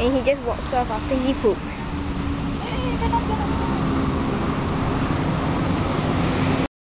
and he just walks off after he poops.